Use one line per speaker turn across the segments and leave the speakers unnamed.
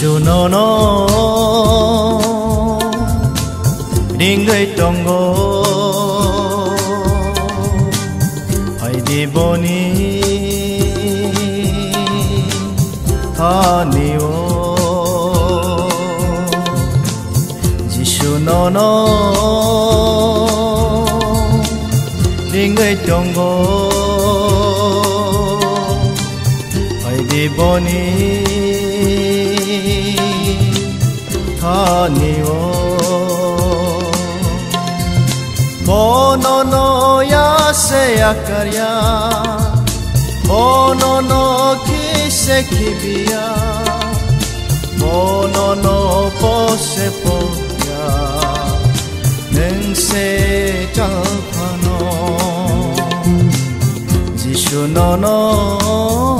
শুনো ন রিঙ্গই টঙ্গ হয় দিবনি হানিও যিশু নন রিঙ্গই টঙ্গ হয় দিবনী 아니오 보노노야 세야까야 보노노 기세키비야 보노노 보세보야 냉세 짤파노 지슈노노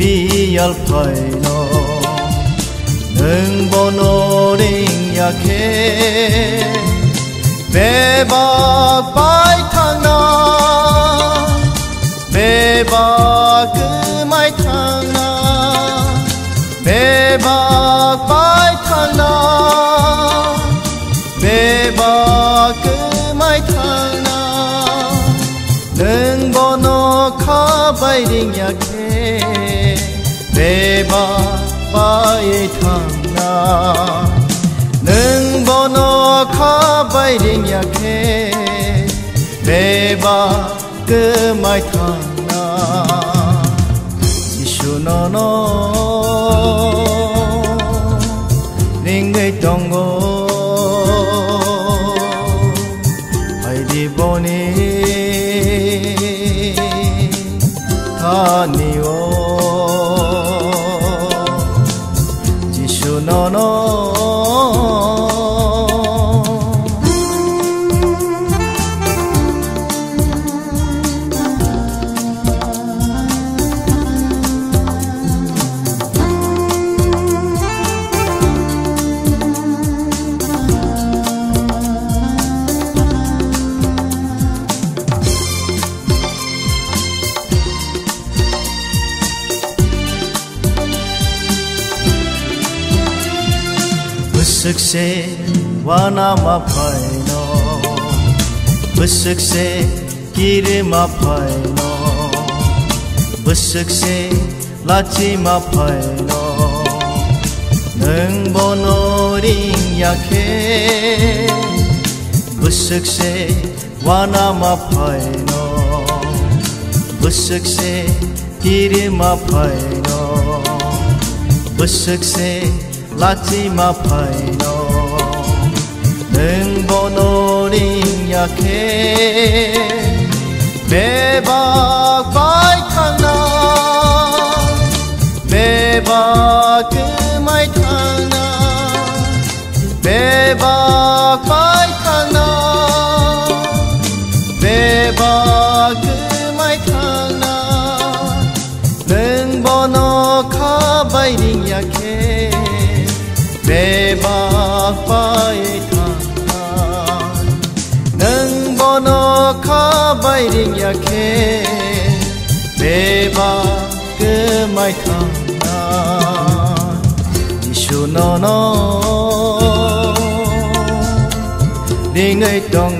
비열 파이노 능보노링 약해 매박 바이탕나 매박 그마이탕나 매박 바이탕나 매박 그마이탕나 능보노 카바이링 약해 베바 바이 탕나 능보노 카바이링야케 베바 그마이 탕나 이슈노노 링의 동고 하이디보니 타니오 no no. वानामा भएन। बुसुक्से किरेमा भएन। बुसुक्से लाचीमा भएन। नों बनोरिं याखे। बुसुक्से वानामा भएन। किरेमा भएन। 拉起马拍诺，能不能领呀开？没把白看呐，没把买看，把。bebak bai than nâng bono kha bai ring ya ke bebak ke mai than yishu no no đi ngay tòng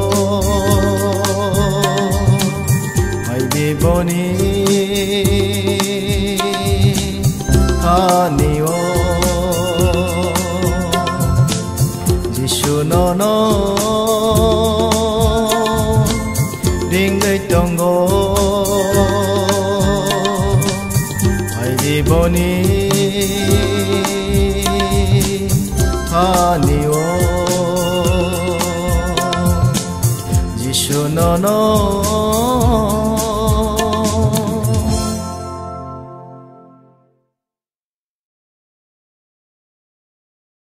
বনি আনিও। যিশু নন। ডিঙ্গ টঙ্গ। হাইদি বনি আনিও। যিশু